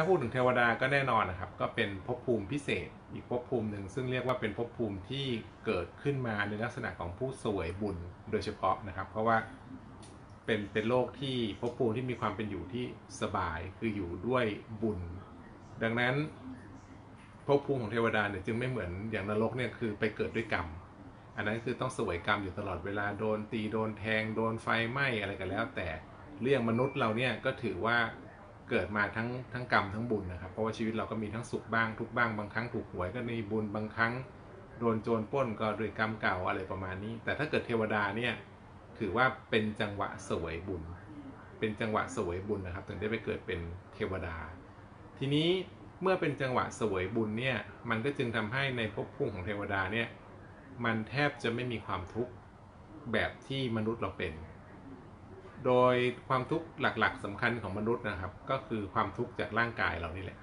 ถ้าพูดถึงเทวดาก็แน่นอนนะครับ ก็เป็นภพภูมิพิเศษ อีกภพภูมิหนึ่งซึ่งเรียกว่าเป็นภพภูมิที่เกิดขึ้นมาในลักษณะของผู้สวยบุญโดยเฉพาะนะครับ เพราะว่าเป็นเป็นโลกที่ภพภูมิที่มีความเป็นอยู่ที่สบายคืออยู่ด้วยบุญ ดังนั้นภพภูมิของเทวดาเนี่ยจึงไม่เหมือนอย่างนรกเนี่ยคือไปเกิดด้วยกรรม อันนั้นคือต้องสวยกรรมอยู่ตลอดเวลาโดนตีโดนแทง โดนไฟไหม้อะไรกันแล้ว แต่เรื่องมนุษย์เราเนี่ยก็ถือว่า เกิดมาทั้งทั้งกรรมทั้งบุญนะครับ เพราะว่าชีวิตเราก็มีทั้งสุขบ้างทุกข์บ้างบางครั้งถูกหวยก็มีบุญบางครั้งโดนโจรปล้นก็ด้วยกรรมเก่าอะไรประมาณนี้ แต่ถ้าเกิดเทวดาเนี่ยถือว่าเป็นจังหวะสวยบุญ เป็นจังหวะสวยบุญนะครับ ถึงได้ไปเกิดเป็นเทวดา ทีนี้เมื่อเป็นจังหวะสวยบุญเนี่ยมันก็จึงทำให้ในภพภูมิของเทวดาเนี่ยมันแทบจะไม่มีความทุกข์แบบที่มนุษย์เราเป็น โดยความทุกข์หลักๆสำคัญของมนุษย์นะครับ ก็คือความทุกข์จากร่างกายเรานี่แหละ